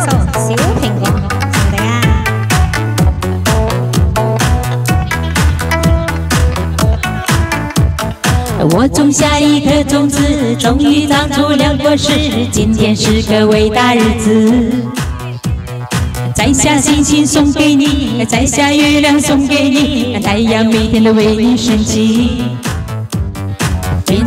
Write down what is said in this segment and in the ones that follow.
小苹果，送给大家。我种下一颗种子，终于长出了果实。今天是个伟大日子，摘下星星送给你，摘下月亮送给你，太阳每天都为你升起。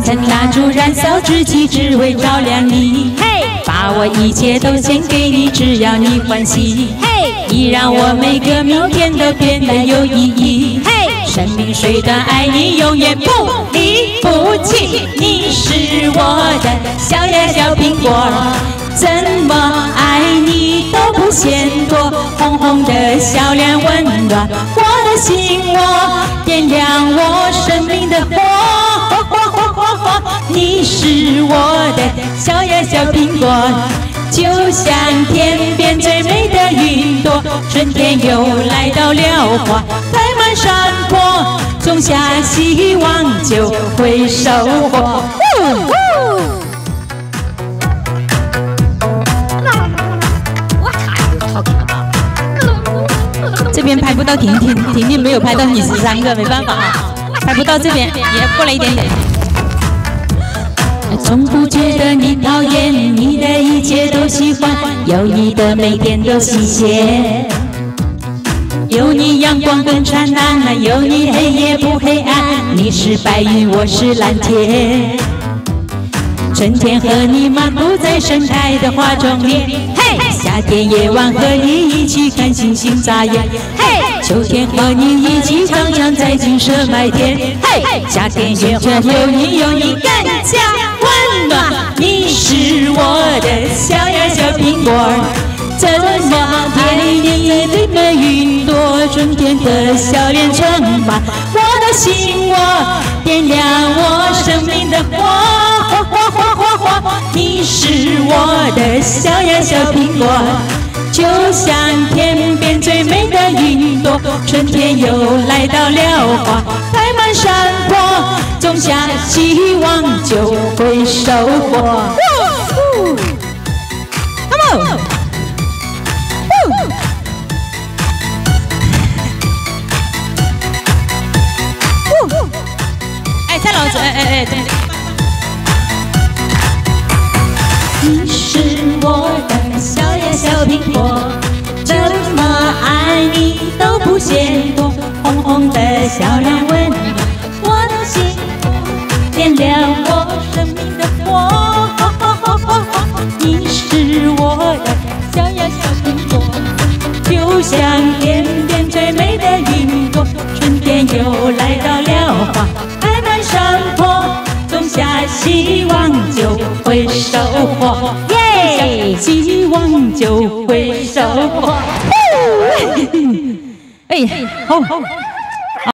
点燃蜡烛，燃烧自己，只为照亮你。嘿，把我一切都献给你，只要你欢喜。嘿，你让我每个明天都变得有意义。嘿，生命虽短，爱你永远不离不弃。你是我的小呀小苹果，怎么爱你都不嫌多。红红的小脸温暖我的心窝，点亮我生命的火。你是我的小呀小苹果，就像天边最美的云朵。春天又来到了，花开满山坡，种下希望就会收获。这边拍不到婷婷，婷婷没有拍到你十三个，没办法啊，拍不到这边，也过来一点点。从不觉得你讨厌，你的一切都喜欢，有你的每天都新鲜，有你阳光更灿烂，有你黑夜不黑暗，你是白云，我是蓝天，春天和你漫步在盛开的花丛里，嘿，夏天夜晚和你一起看星星眨眼，嘿，秋天和你一起徜徉在金色麦田，嘿，夏天夜晚有你有你更加。你是我的小呀小苹果，怎么爱你最美云朵？春天的笑脸充满我的心窝，点亮我生命的火。火火火火火，你是我的小呀小苹果，就像天边最美的云朵。春天又来到了，花开满山坡。种下希望就会收获。Come on！哎，蔡老师，哎哎。你是我的小呀小苹果，怎么爱你都不嫌多，红红的小脸亮我生命的火，你是我的小呀小苹果，就像天边最美的云朵。春天又来到了，花开满山坡，种下希望就会收获，耶！希望就会收获。哎，好。